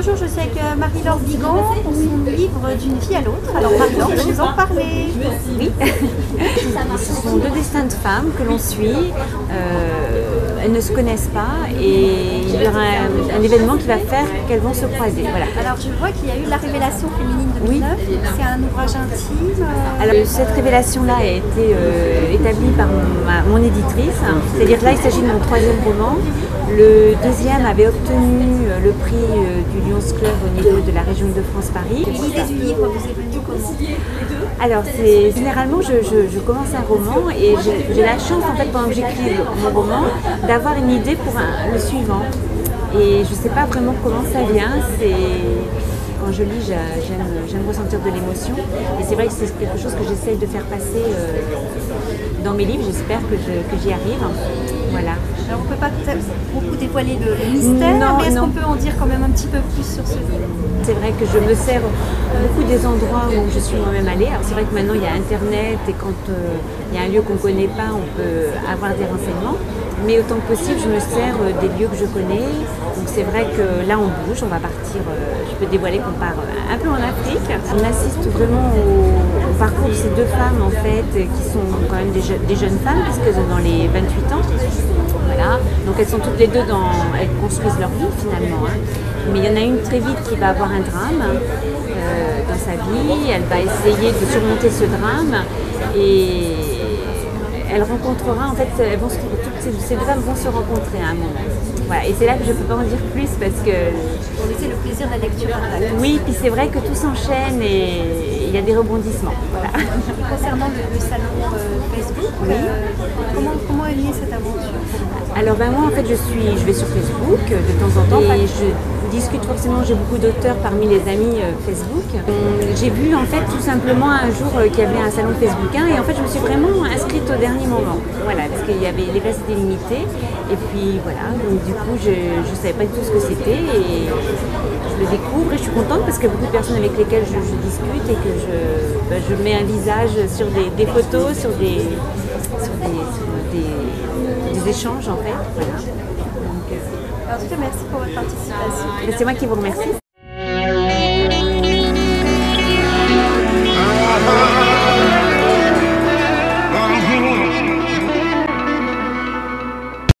bonjour, je suis avec Marie-Laure Bigan pour son livre D'une fille à l'autre. Alors Marie-Laure, je vous en parler. Oui, ce sont deux destins de femmes que l'on suit. Euh, elles ne se connaissent pas et il y aura un, un événement qui va faire qu'elles vont se croiser. Voilà. Alors je vois qu'il y a eu la révélation féminine 2009. C'est un ouvrage intime. euh, Alors, cette révélation-là a été euh, établie par mon, éditrice. C'est-à-dire là, il s'agit de mon troisième roman. Le deuxième avait obtenu euh, le prix du Lions Club au niveau de la région de France-Paris. L'idée du livre vous est venue comment? Alors, généralement, je, je- je commence un roman et j'ai j'ai la chance, en fait, pendant que j'écris mon roman, d'avoir une idée pour le suivant. Et je ne sais pas vraiment comment ça vient. Quand je lis, j'a- j'aime j'aime ressentir de l'émotion. Et c'est vrai que c'est quelque chose que j'essaye de faire passer euh, dans mes livres. J'espère que je- que j'y arrive. Voilà. Alors on ne peut pas beaucoup dévoiler le, mystère, Non, mais est-ce qu'on peut en dire quand même un petit peu plus sur ce livre C'est vrai que je me sers beaucoup des endroits où je suis moi-même allée. Alors c'est vrai que maintenant il y a Internet et quand euh, il y a un lieu qu'on ne connaît pas, on peut avoir des renseignements. Mais autant que possible, je me sers euh, des lieux que je connais. Donc c'est vrai que là on bouge, on va partir, euh, je peux dévoiler qu'on part un peu en Afrique. On assiste vraiment au, deux femmes en fait, qui sont quand même des, je- des jeunes femmes puisqu'elles ont dans les 28 ans. Voilà. Donc elles sont toutes les deux dans. Elles construisent leur vie finalement. hein. Mais il y en a une très vite qui va avoir un drame euh, dans sa vie. Elle va essayer de surmonter ce drame et elle rencontrera en fait. Elles vont se- toutes ces, deux femmes vont se rencontrer à un moment. Voilà. Et c'est là que je ne peux pas en dire plus parce que le plaisir de la lecture oui, puis c'est vrai que tout s'enchaîne et il y a des rebondissements. Voilà. Concernant le, le salon euh, Facebook, euh, comment, comment est née cette aventure Alors ben moi en fait je suis, je vais sur Facebook euh, de temps en temps et je discute forcément, j'ai beaucoup d'auteurs parmi les amis Facebook. J'ai vu en fait tout simplement un jour qu'il y avait un salon Facebook 1 et en fait je me suis vraiment inscrite au dernier moment. Voilà, qu'il y avait les places étaient limitées et puis voilà, donc du coup je ne savais pas du tout ce que c'était et je le découvre et je suis contente parce qu'il y a beaucoup de personnes avec lesquelles je, je discute et que je, ben, je mets un visage sur des, des photos, sur des, sur des, sur des- des échanges en fait. Voilà. Donc, euh, En tout cas, merci pour votre participation. c'est moi qui vous remercie.